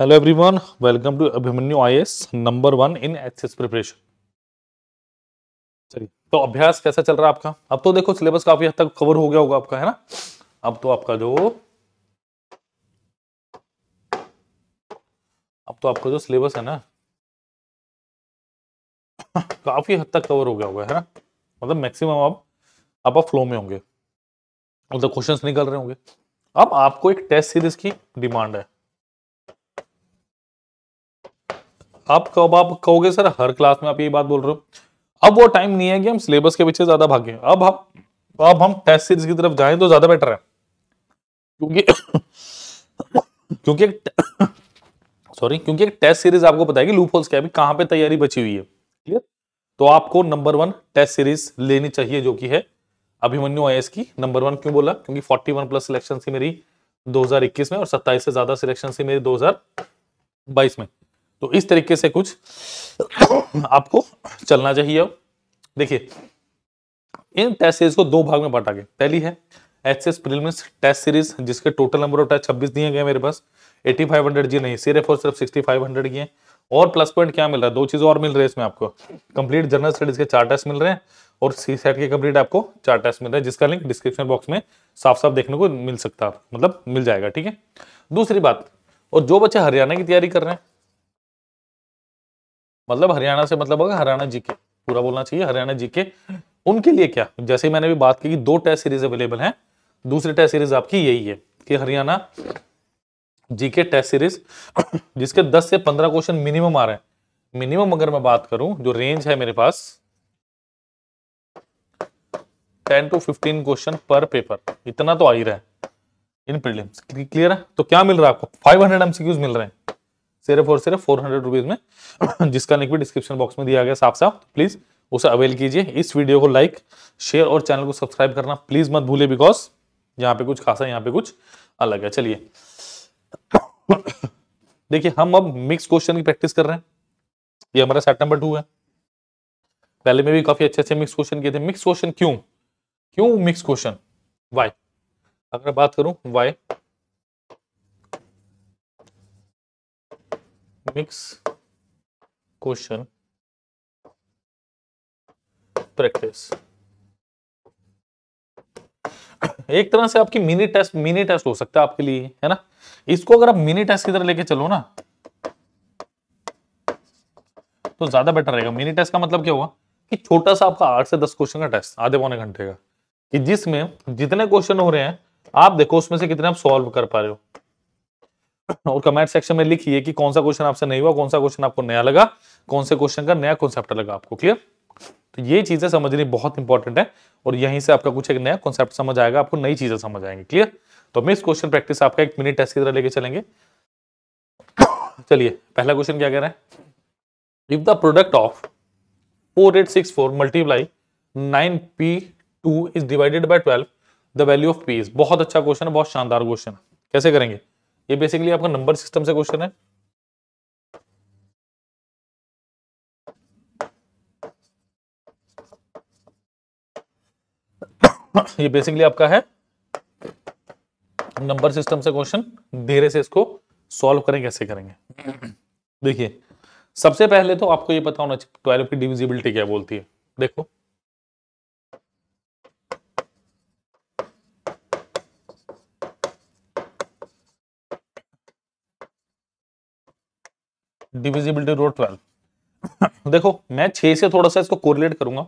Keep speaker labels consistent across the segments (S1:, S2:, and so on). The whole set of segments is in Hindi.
S1: Hello everyone welcome to Abhimanyu IAS number one in access preparation चलिए तो अभ्यास कैसा चल रहा है आपका? अब तो देखो सिलेबस काफ़ी हद तक कवर हो गया होगा आपका, है ना? अब तो आपका जो अब तो आपका जो सिलेबस है ना, काफ़ी हद तक कवर हो गया होगा, है ना? मतलब मैक्सिमम आप आप फ्लो में होंगे। मतलब क्वेश्चंस निकल रहे होंगे। अब आपको एक टेस्ट सीरीज़ की डिमांड है। आप कब आप कहोगे, सर, हर क्लास में आप ये बात बोल रहे हो? अब वो टाइम नहीं है कि हम सिलेबस के पीछे ज़्यादा भागे। अब हम अब हम टेस्ट सीरीज़ की तरफ़ जाएँ तो ज़्यादा बेटर है। क्योंकि क्योंकि सॉरी क्योंकि एक टेस्ट सीरीज़ आपको कि लूप होल्स क्या है कहाँ पे तैयारी बची हुई है। क्लियर तो आपको नंबर वन टेस्ट सीरीज़ लेनी चाहिए जो कि है, अभिमन्यु आई की नंबर वन क्यों बोला? क्योंकि 41 प्लस सिलेक्शन थी मेरी 2021 में और 27 से ज़्यादा सिलेक्शन थी मेरी 2022 में। तो इस तरीके से कुछ आपको चलना चाहिए देखिए, इन टेस्ट सीरीज़ को दो भाग में बांटा गया। पहली है H S prelims test series जिसके टोटल नंबर ऑफ़ टेस्ट छब्बीस दिए गए मेरे पास। 8500 जी नहीं, सिर्फ़ और सिर्फ़ 6500 की है और प्लस पॉइंट क्या मिल रहा है? दो चीज़ें और मिल रही है इसमें आपको। कंप्लीट जनरल स्टडीज़ के चार टेस्ट मिल रहे हैं और सी सेट के कंप्लीट आपको चार टेस्ट मिल रहे हैं, जिसका लिंक डिस्क्रिप्शन बॉक्स में साफ़ साफ़ देखने को मिल सकता है। मतलब मिल जाएगा, ठीक है? दूसरी बात, और जो बच्चे हरियाणा की तैयारी कर रहे हैं मतलब हरियाणा से मतलब होगा हरियाणा जीके, पूरा बोलना चाहिए हरियाणा जीके। उनके लिए क्या? जैसे मैंने भी बात की कि दो टेस्ट सीरीज़ अवेलेबल हैं, दूसरी टेस्ट सीरीज़ आपकी यही है कि हरियाणा जीके टेस्ट सीरीज़ जिसके 10 से 15 क्वेश्चन मिनिमम आ रहे हैं। मिनिमम अगर मैं बात करूँ, जो रेंज है मेरे पास 10 टू 15 क्वेश्चन पर पेपर इतना तो आ ही रहा है इन प्रीलिम्स क्लियर है? तो क्या मिल रहा है आपको? 500 एमसीक्यूज मिल रहे हैं। सिर्फ़ और सिर्फ़ फोर हंड्रेड रुपीज़ में, जिसका लिंक भी डिस्क्रिप्शन बॉक्स में दिया गया साफ़ साफ़ प्लीज़ उसे अवेल कीजिए। इस वीडियो को लाइक शेयर और चैनल को सब्सक्राइब करना प्लीज़ मत भूले बिकॉज़ यहाँ पे कुछ खासा, यहाँ पे कुछ अलग है। चलिए। देखिए, हम अब मिक्स क्वेश्चन की प्रैक्टिस कर रहे हैं। ये हमारा सेट नंबर टू है। पहले में भी काफ़ी अच्छे अच्छे मिक्स क्वेश्चन किए थे। मिक्स क्वेश्चन क्यों? क्यों मिक्स क्वेश्चन वाई अगर बात करूँ वाई मिक्स क्वेश्चन प्रैक्टिस एक तरह से आपकी मिनी टेस्ट मिनी टेस्ट हो सकता है आपके लिए, है ना? इसको अगर आप मिनी टेस्ट की तरह लेके चलो ना तो ज़्यादा बेटर रहेगा। मिनी टेस्ट का मतलब क्या हुआ? कि छोटा सा आपका आठ से दस क्वेश्चन का टेस्ट आधे पौने घंटे का। कि जिसमें जितने क्वेश्चन हो रहे हैं, आप देखो उसमें से कितने आप सॉल्व कर पा रहे हो। और कमेंट सेक्शन में लिखिए कि कौन सा क्वेश्चन आपसे नहीं हुआ, कौन सा क्वेश्चन आपको नया लगा, कौन से क्वेश्चन का नया कॉन्सेप्ट लगा आपको क्लियर तो ये चीज़ें समझनी बहुत इंपॉर्टेंट है और यहीं से आपका कुछ एक नया कॉन्सेप्ट समझ आएगा, आपको नई चीज़ें समझ आएँगे क्लियर तो हम इस क्वेश्चन प्रैक्टिस आपका एक मिनट टेस्ट की तरह लेके चलेंगे। चलिए, पहला क्वेश्चन क्या कह रहा है? If the product of four eight six four multiply nine P two is divided by twelve the value of P is बहुत अच्छा क्वेश्चन है, बहुत शानदार क्वेश्चन कैसे करेंगे? ये बेसिकली आपका नंबर सिस्टम से क्वेश्चन है। ये बेसिकली आपका है। नंबर सिस्टम से क्वेश्चन धीरे से इसको सॉल्व करें, कैसे करेंगे? देखिए, सबसे पहले तो आपको ये पता होना चाहिए ट्वेल्व की डिविजिबिलिटी क्या बोलती है। देखो डिविजिबिलिटी रो ट्वेल्व देखो, मैं छह से थोड़ा सा इसको कोरिलेट करूँगा।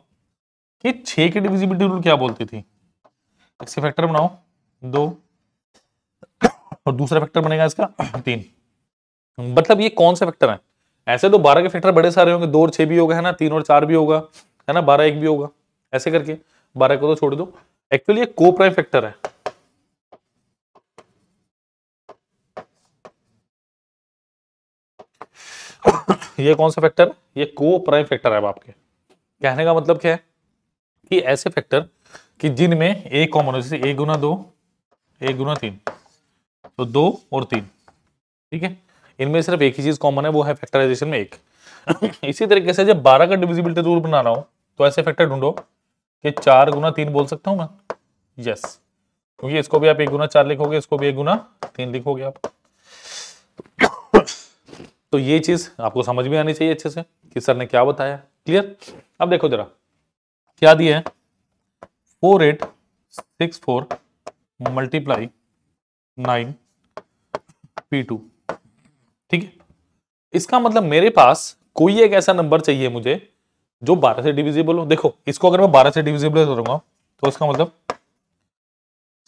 S1: कि छह की डिविजिबिलिटी रूल क्या बोलती थी? इसके फैक्टर बनाओ, दो। और दूसरा फैक्टर बनेगा इसका तीन। मतलब ये कौन सा फैक्टर है? ऐसे तो बारह के फैक्टर बड़े सारे होंगे, दो और छह भी होगा, है ना? तीन और चार भी होगा, है ना? बारह एक भी होगा। ऐसे करके बारह को तो छोड़ दो। एक्चुअली ये को प्राइम फैक्टर है। ये कौन सा फैक्टर ये को प्राइम फैक्टर है आपके। कहने का मतलब क्या है? कि ऐसे फैक्टर कि जिनमें एक कॉमन हो, जैसे एक गुना दो एक गुना तीन तो दो और तीन, ठीक है? इनमें सिर्फ़ एक ही चीज़ कॉमन है, वो है फैक्टराइजेशन में एक। इसी तरीके से जब बारह का डिविजिबिलिटी रूल बना रहा हूँ तो ऐसे फैक्टर ढूंढो कि चार गुना तीन बोल सकता हूँ मैं? यस क्योंकि इसको भी आप एक गुना चार लिखोगे, इसको भी एक गुना तीन लिखोगे आप। तो ये चीज़ आपको समझ में आनी चाहिए अच्छे से कि सर ने क्या बताया। क्लियर अब देखो जरा, क्या दिया है? Four eight six four multiply nine P two. ठीक है? इसका मतलब मेरे पास कोई एक ऐसा नंबर चाहिए मुझे जो 12 से डिविजिबल हो। देखो, इसको अगर मैं 12 से डिविजिबल करूँगा तो इसका मतलब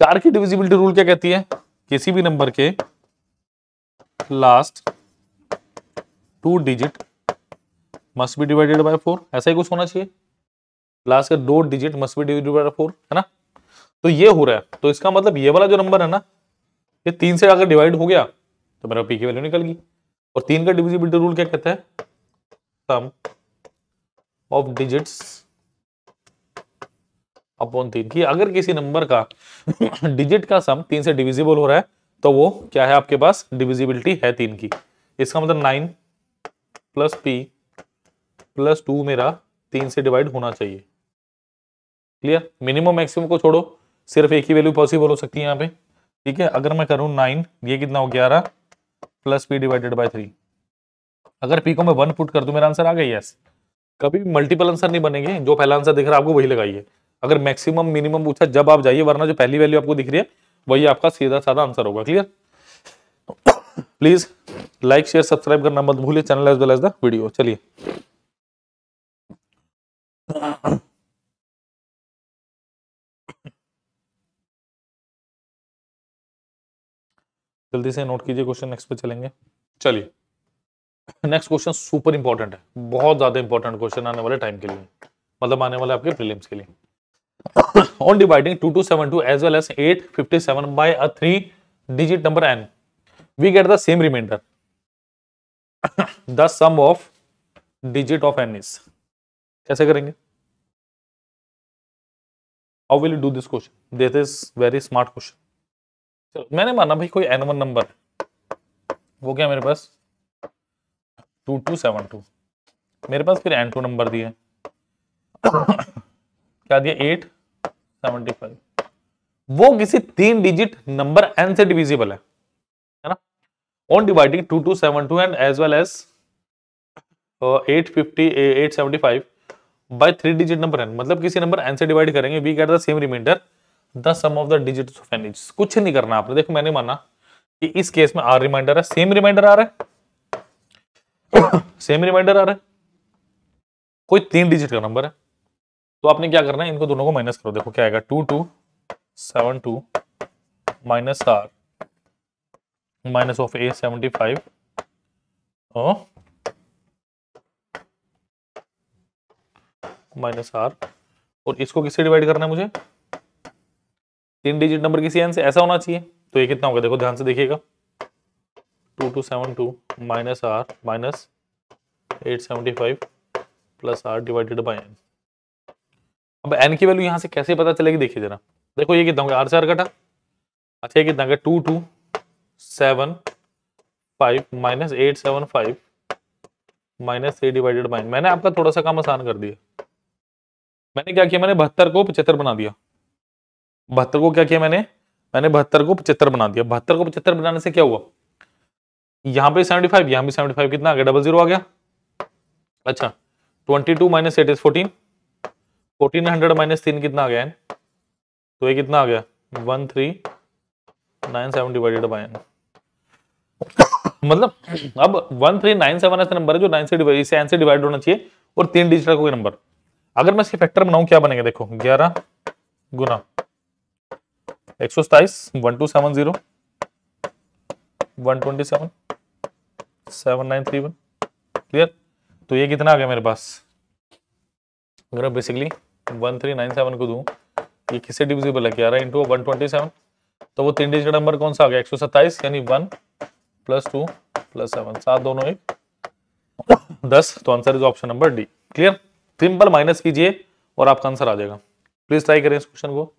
S1: चार की डिविजिबिलिटी रूल क्या कहती है? किसी भी नंबर के last two digit must be divided by four, ऐसा ही कुछ होना चाहिए। लास्ट के दो digit must be divided by four है ना? तो ये हो रहा है। तो इसका मतलब ये वाला जो नंबर है ना, ये तीन से अगर डिवाइड हो गया तो मेरा पी की वैल्यू निकल गई। और तीन का डिविजिबिलिटी रूल क्या कहता है? सम ऑफ़ डिजिट्स अपॉन तीन। की अगर किसी नंबर का डिजिट का सम तीन से डिविजिबल हो रहा है तो वो क्या है आपके पास? डिविजिबिलिटी है तीन की। इसका मतलब nine plus P, plus two मेरा तीन से डिवाइड होना चाहिए। क्लियर? मिनिमम, मैक्सिमम को छोड़ो। सिर्फ़ एक ही वैल्यू पॉसिबल हो सकती है यहाँ पे। ठीक है? अगर मैं करूँ नाइन, ये कितना हो ग्यारह, plus P divided by three. अगर पी को मैं वन पुट कर दूँ, मेरा आंसर आ गया यस कभी भी मल्टीपल आंसर नहीं बनेंगे। जो पहला आंसर दिख रहा है, आपको वही लगाइए। अगर मैक्सिमम मिनिमम पूछा, जब आप जाइए, वरना जो पहली वैल्यू आपको दिख रही है, वही आपका सीधा साधा आंसर होगा। Clear please like share subscribe करना मत भूलिए channel as well as the video चलिए। जल्दी से नोट कीजिए क्वेश्चन नेक्स्ट पे चलेंगे। चलिए। नेक्स्ट क्वेश्चन सुपर इंपॉर्टेंट है। बहुत ज़्यादा इंपॉर्टेंट क्वेश्चन आने वाले टाइम के लिए। मतलब आने वाले आपके प्रीलिम्स के लिए। On dividing two two seven two as well as eight fifty seven by a three digit number N we get the same remainder the sum of digit of N is कैसे करेंगे? How will do this question this is very smart question चलो, मैंने माना भाई कोई एन वन नंबर वो क्या मेरे पास? टू टू सेवन टू मेरे पास फिर एन टू नंबर दिए क्या दिया? एट सेवेंटी फाइव वो किसी तीन डिजिट नंबर एन से डिविजिबल है। Seven two and as well as eight fifty eight seventy five by three digit number N मतलब किसी नंबर एन से डिवाइड करेंगे we get the same remainder the sum of the digit of N कुछ नहीं करना आपने, देखो मैंने माना कि इस केस में आर रिमाइंडर है सेम रिमाइंडर आ रहा है। सेम रिमाइंडर आ रहा है। कोई तीन डिजिट का नंबर है। तो आपने क्या करना है, इनको दोनों को माइनस करो, देखो क्या आएगा two two seven two minus R minus of A seventy five minus R और इसको किससे डिवाइड करना है मुझे? तीन डिजिट नंबर किसी एन से? ऐसा होना चाहिए। तो ये कितना होगा? देखो, ध्यान से देखिएगा। Two two seven two minus R minus eight seventy five plus R divided by N अब एन की वैल्यू यहाँ से कैसे पता चलेगी? देखिए जरा। देखो, ये कितना होगा? आर से आर कटा। अच्छा ये कितना two two seven five minus eight seven five minus three divided by मैंने आपका थोड़ा सा काम आसान कर दिया। मैंने क्या किया? मैंने बहत्तर को पचहत्तर बना दिया। बहत्तर को क्या किया मैंने? मैंने बहत्तर को पचहत्तर बना दिया। बहत्तर को पचहत्तर बनाने से क्या हुआ? यहाँ पे सेवेंटी फाइव यहाँ भी सेवेंटी फाइव कितना आ गया? डबल ज़ीरो आ गया। अच्छा twenty two minus eight is fourteen fourteen hundred minus तीन कितना आ गया? तो ये कितना आ गया? One three nine seven divided by N मतलब अब वन थ्री नाइन सेवन ऐसा नंबर है जो नाइन से डिवाइड एन से डिवाइड होना चाहिए और तीन डिजिट का कोई नंबर अगर मैं इसके फैक्टर बनाऊँ, क्या बनेगा? देखो, ग्यारह गुना एक सौ सताइस, one two seven zero, one twenty seven seven nine three one. Clear तो ये कितना आ गया मेरे पास? अगर basically one three nine seven को दूँ, ये किससे डिविजिबल है? ग्यारह इंटू वन ट्वेंटी सेवन। तो वो तीन डिजिट नंबर कौन सा आ गया? एक सौ सत्ताईस यानी one plus two plus seven सात दोनों एक। दस तो answer is option number D clear simple minus कीजिए और आपका आंसर आ जाएगा। प्लीज़ ट्राई करें इस क्वेश्चन को।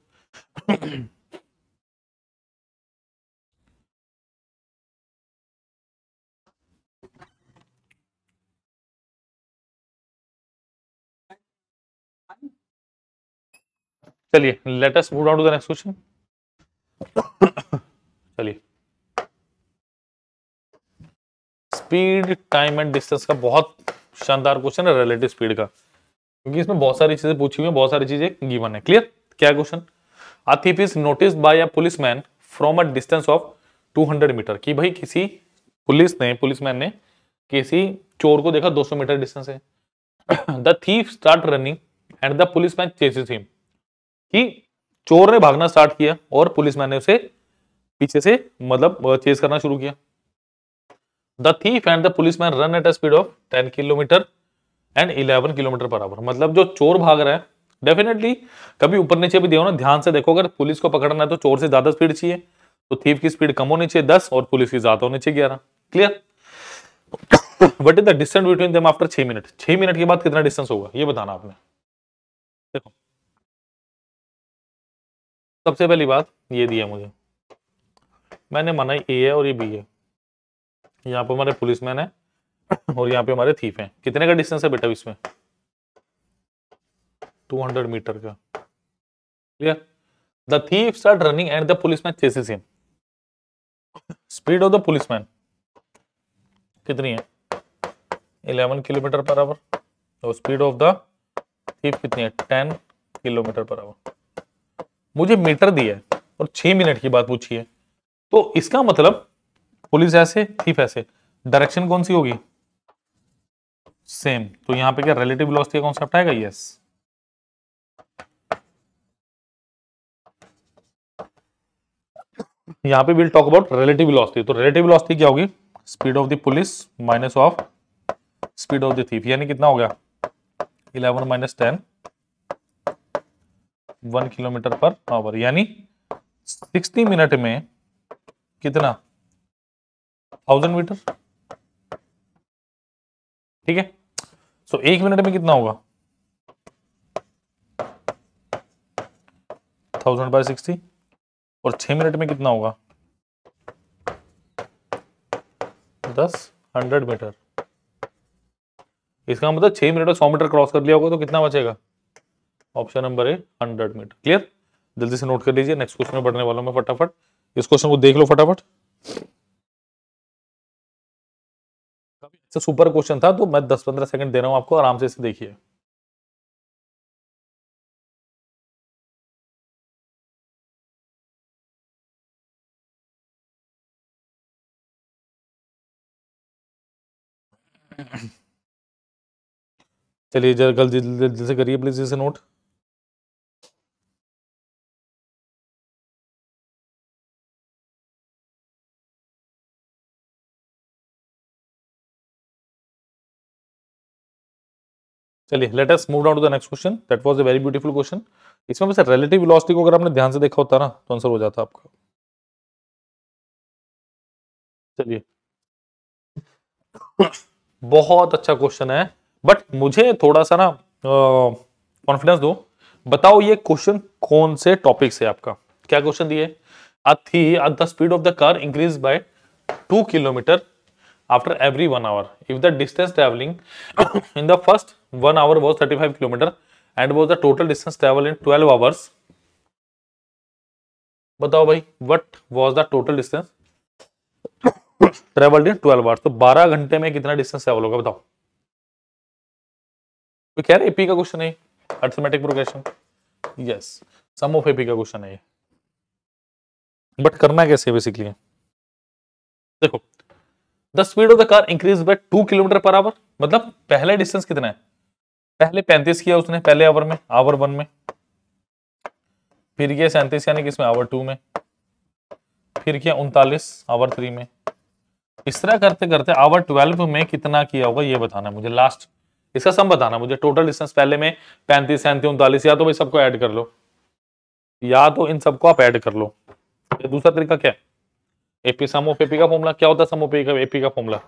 S1: चलिए latest move on to the next question चलिए। स्पीड, टाइम एंड डिस्टेंस का बहुत शानदार क्वेश्चन है रिलेटिव स्पीड का। क्योंकि इसमें बहुत सारी चीज़ें पूछी हुई है, बहुत सारी चीज़ें गिवन है। क्लियर क्या question A thief is noticed by a policeman from a distance of 200 metre कि भाई किसी पुलिस ने, पुलिसमैन ने किसी चोर को देखा 200 मीटर डिस्टेंस है। The thief start running and the policeman chases him कि चोर ने भागना स्टार्ट किया और पुलिसमैन ने उसे पीछे से मतलब चेस करना शुरू किया। The thief and the policeman run at a speed of 10 kilometre and 11 kilometre per hour मतलब जो चोर भाग रहा है डेफिनेटली कभी ऊपर नीचे भी देखो ना, ध्यान से देखो, अगर पुलिस को पकड़ना है तो चोर से ज़्यादा स्पीड चाहिए तो थीफ की स्पीड कम होनी चाहिए दस और पुलिस की ज़्यादा होनी चाहिए ग्यारह। Clear what is the distance between them after छह मिनट छह मिनट के बाद कितना डिस्टेंस होगा? ये बताना आपने। देखो। सबसे पहली बात ये दिया मुझे। मैंने माना ए है और ये बी है। यहाँ पे हमारे पुलिसमैन है और यहाँ पे हमारे थीफ है। कितने का डिस्टेंस है बेटा इसमें? 200 मीटर का। Clear the thief start running and the policeman chases him speed of the policeman कितनी है? 11 किलोमीटर पर आवर और स्पीड ऑफ़ द थीफ कितनी है? 10 किलोमीटर पर आवर मुझे मीटर दिया है और 6 मिनट की बात पूछी है। तो इसका मतलब पुलिस ऐसे थीफ ऐसे। डायरेक्शन कौन सी होगी? सेम। तो यहाँ पे क्या रिलेटिव वेलोसिटी का कॉन्सेप्ट आएगा? यस यहाँ पे will talk about relative velocity तो रिलेटिव वेलोसिटी क्या होगी? Speed of the police minus of speed of the thief यानी कितना हो गया? 11 minus ten one kilometre per hour यानी 60 मिनट में कितना? Thousand metre? ठीक है? सो एक मिनट में कितना होगा? Thousand by sixty? और छह मिनट में कितना होगा? दस हंड्रेड मीटर। इसका मतलब छह मिनट में सौ मीटर क्रॉस कर लिया होगा तो कितना बचेगा? Option number A, hundred metre. Clear? जल्दी से नोट कर लीजिए। नेक्स्ट क्वेश्चन में बढ़ने वाला मैं फटाफट। इस क्वेश्चन को देख लो फटाफट। सुपर क्वेश्चन था तो मैं 10-15 सेकंड दे रहा हूँ आपको, आराम से इसे देखिए। चलिए, जरा जल्दी जल्दी से करिए प्लीज़ इसे नोट। चलिए let us move down to the next question that was a very beautiful question इसमें बस रिलेटिव वेलोसिटी को अगर आपने ध्यान से देखा होता ना तो आंसर हो जाता आपका। चलिए। बहुत अच्छा क्वेश्चन है बट मुझे थोड़ा सा ना कॉन्फिडेंस दो। बताओ ये क्वेश्चन कौन से टॉपिक से आपका? क्या क्वेश्चन दिए? थी the speed of the car increase by two kilometre after every one hour. If the distance traveling in the first one hour was 35 kilometer and was the total distance travel in 12 hours. बताओ भाई what was the total distance traveled in 12 hours? तो 12 घंटे में कितना डिस्टेंस ट्रेवल होगा बताओ तो क्या एपी का क्वेश्चन है arithmetic progression yes sum of AP का क्वेश्चन है बट करना कैसे बेसिकली देखो the speed of the car increase by two kilometre per hour मतलब पहले डिस्टेंस कितना है? पहले पैंतीस किया उसने, पहले आवर में आवर वन में। फिर किया सैंतीस, यानी किसमें आवर टू में। फिर किया उनतालीस आवर थ्री में। इस तरह करते करते आवर ट्वेल्व में कितना किया होगा, ये बताना मुझे। लास्ट इसका सम बताना मुझे। टोटल डिस्टेंस पहले में पैंतीस, सैंतीस, उनतालीस, या तो भाई सबको ऐड कर लो। या तो इन सबको आप ऐड कर लो। दूसरा तरीका क्या है? एपी सम ऑफ़ एपी का फॉर्मूला क्या होता है सम ऑफ़ एपी का एपी का formula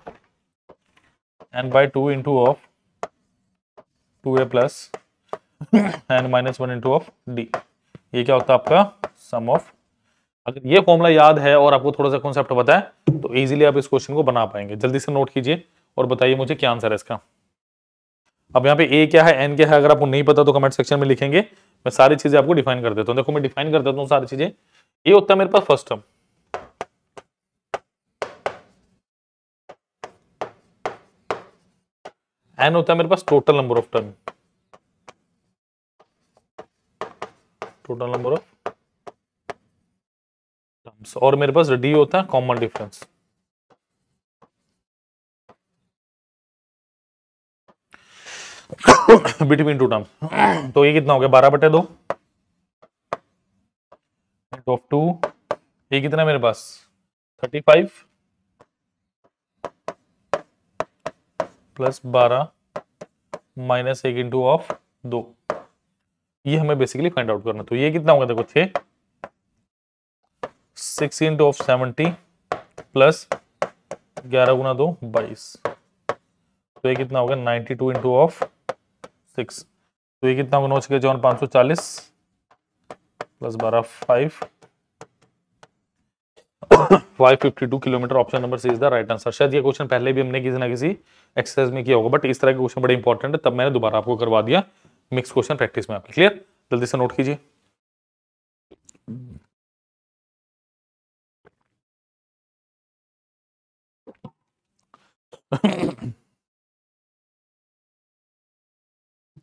S1: N by two into of two A plus N minus one into of D ये क्या होता है आपका? सम ऑफ़ अगर ये फॉर्मूला याद है और आपको थोड़ा सा कॉन्सेप्ट पता है तो इजीली आप इस क्वेश्चन को बना पाएँगे। जल्दी से नोट कीजिए और बताइए मुझे क्या आंसर है इसका। अब यहाँ पे ए क्या है एन क्या है, अगर आपको नहीं पता तो कमेंट सेक्शन में लिखेंगे। मैं सारी चीज़ें आपको डिफाइन कर देता हूँ। देखो, मैं डिफाइन कर देता हूँ सारी चीज़ें। ये होता है मेरे पास फ़र्स्ट टर्म एन होता है मेरे पास total number of turn total number of terms और मेरे पास डी होता है common difference between two term तो ये कितना हो गया? बारह बटे दो. ऑफ़ टू ये कितना मेरे पास? थर्टी फाइव प्लस बारह माइनस एक इंटू ऑफ़ दो। ये हमें बेसिकली फाइंड आउट करना तो ये कितना होगा देखो, छह। Six into of seventy plus ग्यारह गुना दो, बाईस। तो ये कितना होगा ninety two into of six तो ये कितना होगा, नौ छः चौवन पाँच सौ चालीस। प्लस बारह five five fifty two kilometre option number C is the right answer शायद ये क्वेश्चन पहले भी हमने किसी ना किसी एक्सरसाइज में किया होगा बट इस तरह के क्वेश्चन बड़े इंपॉर्टेंट है, तब मैंने दोबारा आपको करवा दिया मिक्स क्वेश्चन प्रैक्टिस में। आपके क्लियर जल्दी से नोट कीजिए।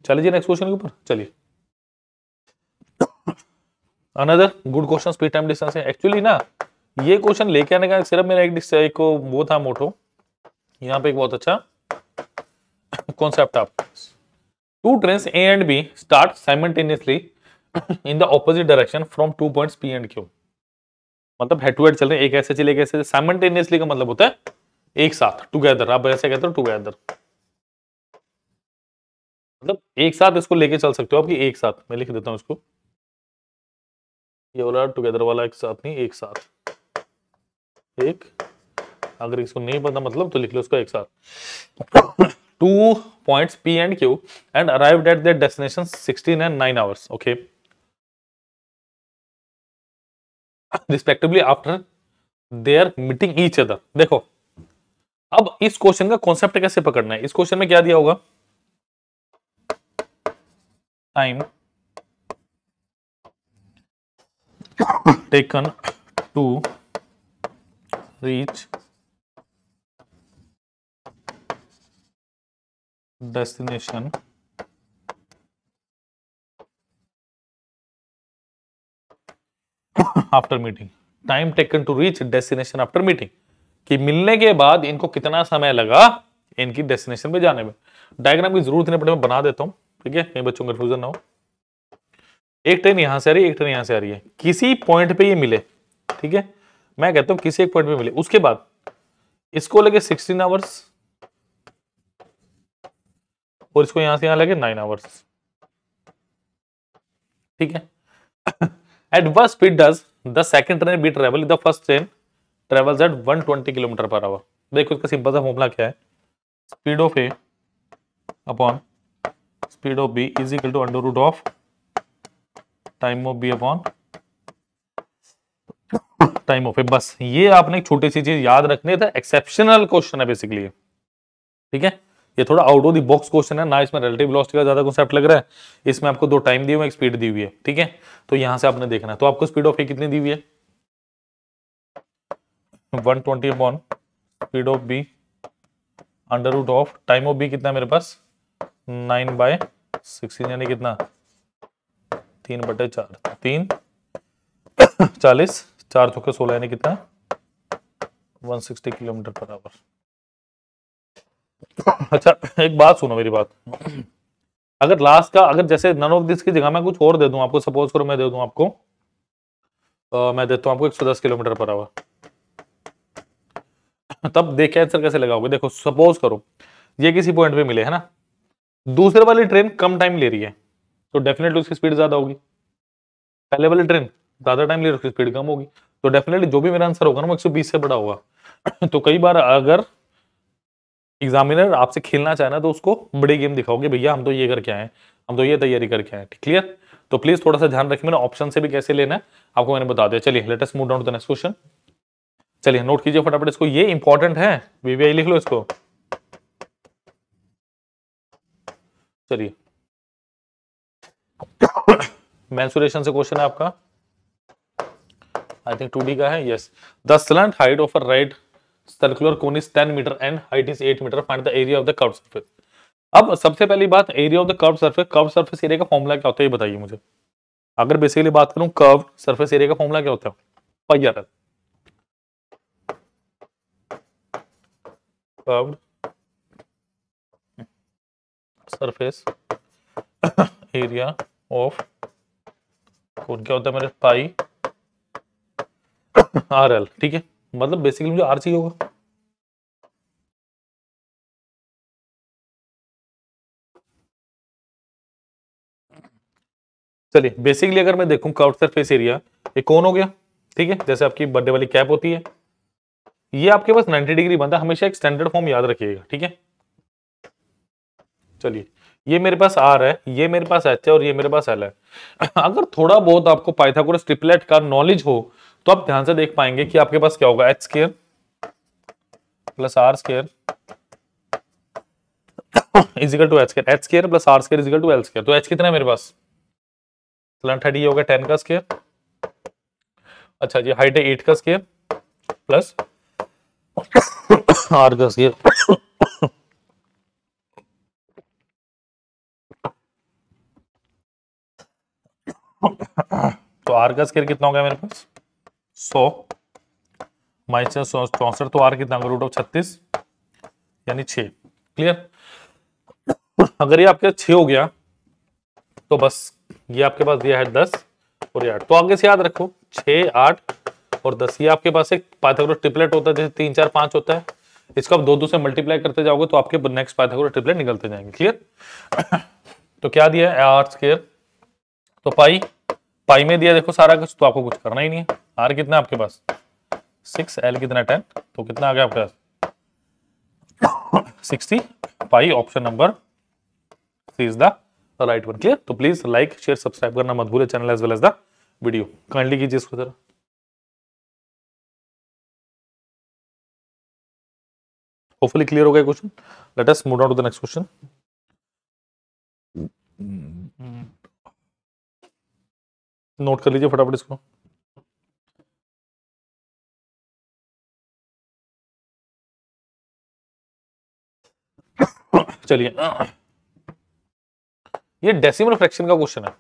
S1: चलिए जी नेक्स्ट क्वेश्चन के ऊपर। चलिए। Another good question speed time distance है। एक्चुअली ना ये क्वेश्चन लेके आने का सिर्फ़ मेरा एक, एक वो था मोटो। यहाँ पे एक बहुत अच्छा कॉन्सेप्ट आप two train A and B start simultaneously in the opposite direction from two points P and Q मतलब हेड टू हेड चल रहे एक ऐसे चले एक ऐसे साइमल्टेनियसली का मतलब होता है एक साथ टुगेदर आप ऐसे कहते हो टुगेदर मतलब एक साथ इसको लेके चल सकते हो आपकी एक साथ। मैं लिख देता हूँ इसको। ये वाला टुगेदर वाला एक साथ नहीं एक साथ। एक, अगर इसको नहीं पता मतलब तो लिख लो उसको एक साथ। Two points P and Q and arrived at their destination 16 and 9 hours okay respectively after they are meeting each other देखो, अब इस क्वेश्चन का कॉन्सेप्ट कैसे पकड़ना है? इस क्वेश्चन में क्या दिया होगा? Time taken to reach destination. After meeting time taken to reach destination after meeting कि मिलने के बाद इनको कितना समय लगा इनकी डेस्टिनेशन पे जाने में। डायग्राम की ज़रूरत नहीं पड़े, मैं बना देता हूँ, ठीक है? कहीं बच्चों कंफ्यूजन ना हो। एक ट्रेन यहाँ से आ रही है, एक ट्रेन यहाँ से आ रही है। किसी पॉइंट पे ये मिले, ठीक है? मैं कहता हूँ किसी एक पॉइंट पे मिले। उसके बाद, इसको लगे सिक्सटीन आवर्स और इसको यहाँ से यहाँ लगे नाइन आवर्स ठीक है? At what speed does the second train B travel the first train travels at 120 kilometre per hour देखो इसका सिंपल सा फॉर्मूला क्या है? Speed of A upon speed of B is equal to under root of time of B upon time of A बस, ये आपने एक छोटी सी चीज़ याद रखनी था एक्सेप्शनल क्वेश्चन है बेसिकली ठीक है? ये थोड़ा out of the box question है, ना इसमें रिलेटिव वेलोसिटी का ज़्यादा कॉन्सेप्ट लग रहा है, इसमें आपको दो टाइम दी हुई एक स्पीड दी हुई है। ठीक है? तो यहाँ से आपने देखना है। तो आपको स्पीड ऑफ़ ए कितनी दी हुई है? 120 twenty upon speed of B under root of time of B कितना मेरे पास? नाइन बाय सिक्सटीन यानी कितना? तीन बटे चार। तीन, चालीस चार चौके सोलह यानी कितना? 160 किलोमीटर पर आवर अच्छा एक बात सुनो मेरी बात। अगर लास्ट का अगर जैसे नन ऑफ़ दिस की जगह मैं कुछ और दे दूँ आपको सपोज़ करो मैं दे दूँ आपको आ, मैं देता हूँ आपको 110 किलोमीटर पर आवर तब देख आंसर कैसे लगाओगे? देखो सपोज़ करो ये किसी पॉइंट पे मिले है ना? दूसरे वाली ट्रेन कम टाइम ले रही है तो डेफिनेटली उसकी स्पीड ज़्यादा होगी। पहले वाली ट्रेन ज़्यादा टाइम ले उसकी स्पीड कम होगी। तो डेफिनेटली जो भी मेरा आंसर होगा ना, वो 120 से बड़ा होगा। तो कई बार अगर एग्जामिनर आपसे खेलना चाहे ना तो उसको बड़ी गेम दिखाओगे, भैया, हम तो ये करके आए हम तो ये तैयारी करके आए क्लियर तो प्लीज़ थोड़ा सा ध्यान रखिए, मैंने ऑप्शन से भी कैसे लेना है, आपको मैंने बता दिया। चलिए latest move down to the next question चलिए नोट कीजिए फटाफट इसको। ये इंपॉर्टेंट है। वीवीआई लिख लो इसको। चलिए। मैंसुरेशन से क्वेश्चन है आपका। आई थिंक टू का है yes the slant height of a right circular cone is 10 metre and height is 8 metre find the area of the curve surface अब सबसे पहली बात area of the curve surface curve surface area का फॉर्मूला क्या होता है ये बताइए मुझे। अगर बेसिकली बात करूँ कर्व सरफेस एरिया का फॉर्मूला क्या होता है? Pi R L surface area of कौन क्या होता है मेरे? पाई आर एल ठीक है? मतलब बेसिकली मुझे आर चाहिए होगा। चलिए बेसिकली अगर मैं देखूँ कर्व सरफेस एरिया ये कौन हो गया? ठीक है, जैसे आपकी बर्थडे वाली कैप होती है। ये आपके पास 90 डिग्री बनता है हमेशा एक स्टैंडर्ड फॉर्म याद रखिएगा, ठीक है? चलिए, ये मेरे पास आर है, ये मेरे पास एच है और ये मेरे पास एल है। अगर थोड़ा बहुत आपको पाइथागोरस ट्रिपलेट का नॉलेज हो तो आप ध्यान से देख पाएँगे कि आपके पास क्या होगा? H square plus R square equal to H square H square plus R square equal to L square तो एच कितना है मेरे पास? थर्टी हो गया टेन का स्केयर अच्छा जी हाइट है एट का स्केयर प्लस आर का स्केयर तो आर का स्केयर कितना हो गया मेरे पास? सौ, माइनस चौसठ तो आर कितना रूट ऑफ़ छत्तीस, यानी छ क्लियर अगर ये आपके छ हो गया तो बस ये आपके पास दिया है दस और आठ। तो आगे से याद रखो छ आठ और दस। ये आपके पास एक पाइथागोरस ट्रिपलेट होता है, जैसे तीन, चार, पाँच होता है। इसको आप दो दो से मल्टीप्लाई करते जाओगे तो आपके नेक्स्ट पाइथागोरस ट्रिपलेट निकलते जाएँगे। क्लियर तो क्या दिया है? आर स्केयर तो पाई पाई में दिया, देखो सारा कुछ तो आपको कुछ करना ही नहीं है। आर कितना आपके पास? सिक्स, एल कितना टेन तो कितना आ गया आपके पास? Sixty, pi, option number C is the right one, clear? तो प्लीज़ लाइक शेयर सब्सक्राइब करना मत भूले channel as well as the video kindly कीजिए इसको जरा। होपफुली क्लियर हो गया question let us move on to the next question note कर लीजिए फटाफट इसको। चलिए। ये डेसिमल फ्रैक्शन का क्वेश्चन है।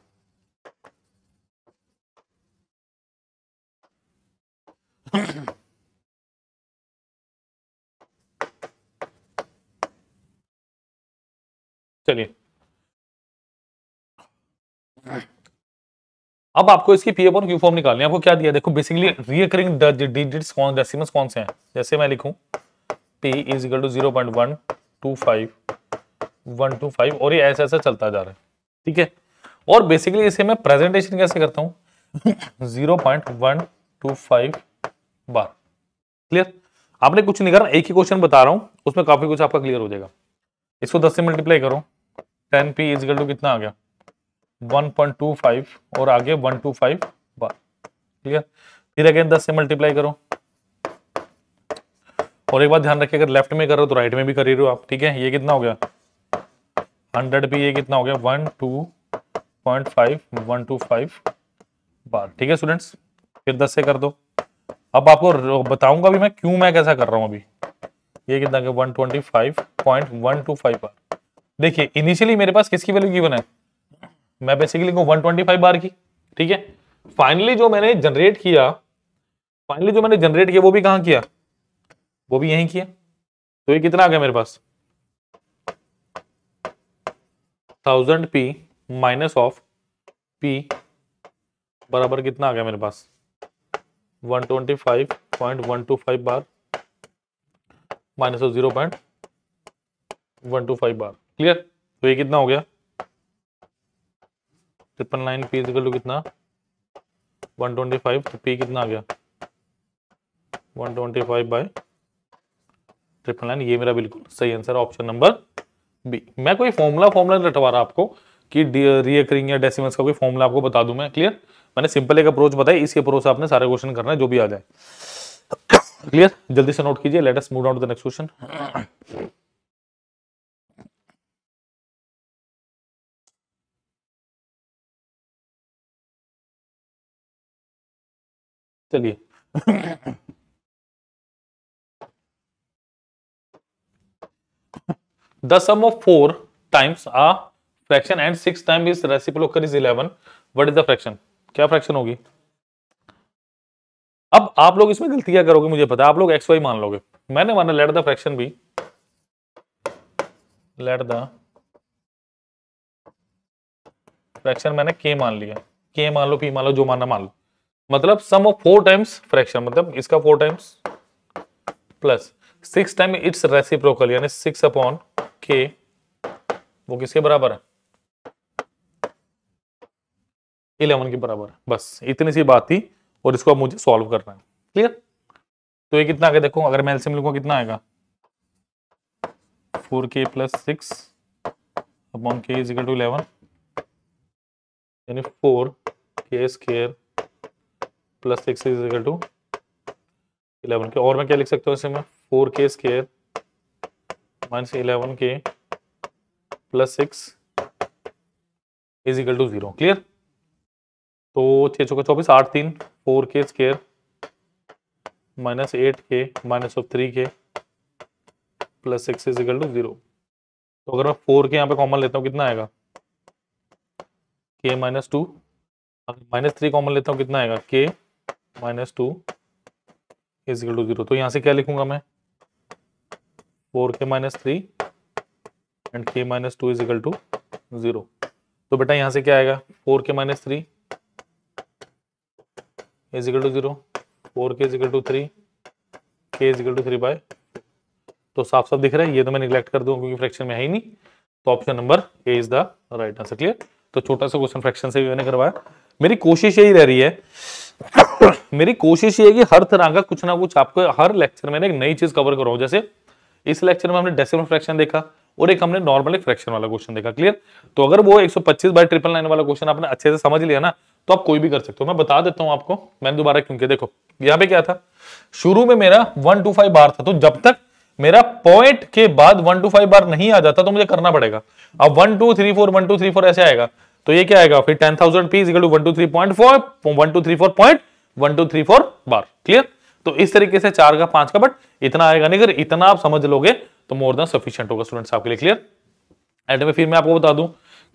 S1: चलिए। अब आपको इसकी पी अपॉन क्यू फॉर्म निकालनी है। आपको क्या दिया? देखो बेसिकली रिकरिंग डिजिट्स कौन डेसिमल्स कौन से हैं? जैसे मैं लिखूं, p is equal to zero point one two five one two five और ये ऐसा ऐसा चलता जा रहा है। ठीक है? और बेसिकली इसे मैं प्रेजेंटेशन कैसे करता हूँ? Zero point one two five bar clear आपने कुछ नहीं करना एक ही क्वेश्चन बता रहा हूँ, उसमें काफ़ी कुछ आपका क्लियर हो जाएगा। इसको दस से मल्टीप्लाई करो। टेन पी इजिकल टू कितना आ गया? 1.25 और आगे 125 बार ठीक है? फिर अगेन 10 से मल्टीप्लाई करो। और एक बात ध्यान रखिए, अगर लेफ़्ट में कर तो राइट में भी कर रहे हो आप, ठीक है? ये कितना हो गया? 100 भी ये कितना हो गया? One two point five, one two five bar. ठीक है स्टूडेंट्स फिर 10 से कर दो। अब आपको बताऊँगा भी मैं क्यों मैं कैसा कर रहा हूँ अभी। ये कितना one twenty five point one two five bar. देखिए इनिशियली मेरे पास किसकी वैल्यू गिवन है? मैं बेसिकली लिखूँ 125 बार की, ठीक है? फाइनली जो मैंने जनरेट किया फाइनली जो मैंने जनरेट किया, वो भी कहाँ किया? वो भी यहीं किया। तो ये कितना आ गया मेरे पास? Thousand P minus of P बराबर कितना आ गया मेरे पास? 125.125 bar minus of zero point one two five bar clear तो ये कितना हो गया? Triple nine P equal to कितना? वन ट्वेंटी फाइव तो पी कितना आ गया? One twenty five by triple nine ये मेरा बिल्कुल सही आंसर ऑप्शन नंबर बी मैं कोई फॉर्मूला फॉर्मूला नहीं रटवा रहा आपको कि रियकरिंग या डेसिमल्स का कोई फॉर्मूला आपको बता दूँ मैं क्लियर मैंने सिंपल एक अप्रोच बताया इसी अप्रोच से आपने सारे क्वेश्चन करना है, जो भी आ जाए। क्लियर जल्दी से नोट कीजिए let us move on to the next question चलिए। The sum of four times a fraction and 6 times is reciprocal is 11 what is the fraction? क्या फ्रैक्शन होगी? अब आप लोग इसमें गलती क्या करोगे मुझे पता आप लोग एक्स वाई मान लोगे। मैंने माना लेट द फ्रैक्शन भी लेट द फ्रैक्शन मैंने के मान लिया। के मान लो पी मान लो, जो मानना मान लो। मतलब sum of four times fraction मतलब इसका four times plus six time its reciprocal यानी सिक्स अपॉन के वो किसके बराबर है? इलेवन के बराबर बस, इतनी सी बात थी और इसको मुझे सॉल्व करना है। क्लियर तो ये कितना आगे देखो, अगर मैं एलसीएम लिखूँगा, कितना आएगा? Four K plus six upon K is equal to eleven यानी four K square plus six is equal to eleven K. और मैं क्या लिख सकता हूँ इसे मैं four K square minus eleven K plus six is equal to zero. Clear? तो छः चौका चौबीस, आठ तीन, four K square minus eight K minus of three K plus six is equal to zero. तो अगर मैं फोर के यहाँ पे कॉमन लेता हूँ, कितना आएगा? K minus two. Minus three common लेता हूँ, कितना आएगा? K minus two is to zero. तो यहाँ से क्या लिखूँगा मैं? Four K minus three and K minus two is to zero. तो बेटा यहाँ से क्या आएगा? Four K minus three is to zero. Four K is to three, K is to three by. तो साफ़ साफ़ दिख रहा है? ये तो मैं निगलेक्ट कर दूँगा क्योंकि फ्रैक्शन में है ही नहीं। तो option number A is the right answer clear तो छोटा सा क्वेश्चन फ्रैक्शन से भी मैंने करवाया। मेरी कोशिश यही रह रही है मेरी कोशिश ये है कि हर तरह का कुछ ना कुछ आपको हर लेक्चर में एक नई चीज़ कवर करो जैसे इस लेक्चर में हमने डेसिमल फ्रैक्शन देखा और एक हमने नॉर्मली फ्रैक्शन वाला क्वेश्चन देखा क्लियर तो अगर वो 125 बाय ट्रिपल नाइन वाला क्वेश्चन आपने अच्छे से समझ लिया ना तो आप कोई भी कर सकते हो। मैं बता देता हूँ आपको, मैंने दोबारा क्योंकि देखो, यहाँ पे क्या था? शुरू में मेरा वन टू फाइव बार था तो जब तक मेरा पॉइंट के बाद वन टू फाइव बार नहीं आ जाता तो मुझे करना पड़ेगा। अब one two three four one two three four ऐसे आएगा तो ये क्या आएगा? फिर ten thousand P equal to one two three point four one two three four point one two three four bar clear तो इस तरीके से चार का पाँच का बट इतना आएगा नहीं। अगर इतना आप समझ लोगे तो मोर देन सफिशियंट होगा स्टूडेंट्स आपके लिए क्लियर एंड में फिर मैं आपको बता दूँ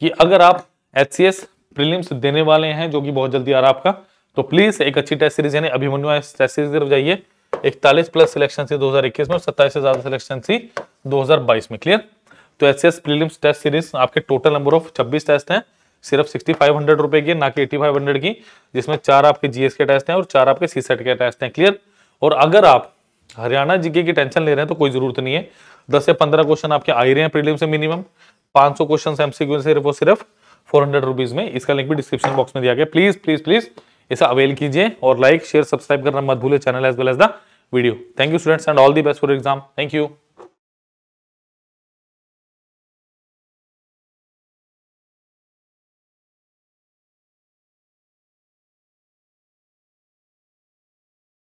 S1: कि अगर आप एच सी एस प्रीलिम्स देने वाले हैं, जो कि बहुत जल्दी आ रहा है आपका तो प्लीज़ एक अच्छी टेस्ट सीरीज़ यानी अभिमन्यु टेस्ट सीरीज़ तरफ़ जाइए। इकतालीस प्लस सिलेक्शन सी 2021 में सत्ताईस से ज़्यादा सिलेक्शन सी 2022 में क्लियर तो H C S prelims test series आपके टोटल नंबर ऑफ़ 26 टेस्ट हैं। सिर्फ़ सिक्सटी फाइव हंड्रेड रुपए की ना कि एटी फाइव हंड्रेड की, जिसमें चार आपके जीएस के टेस्ट हैं और चार आपके सी सेट के टेस्ट हैं क्लियर और अगर आप हरियाणा जीके की टेंशन ले रहे हैं तो कोई ज़रूरत नहीं है। दस से पंद्रह क्वेश्चन आपके आ रहे हैं प्रीलिम से मिनिमम पाँच सौ क्वेश्चन एमसीक्यू सिर्फ़ और सिर्फ़ फोर हंड्रेड रुपीज़ में। इसका लिंक भी डिस्क्रिप्शन बॉक्स में दिया गया। प्लीज़ प्लीज़ प्लीज़ इसे अवेल कीजिए और लाइक शेयर सब्सक्राइब करना मत भूले channel as well as the video thank you students and all the best for exam thank you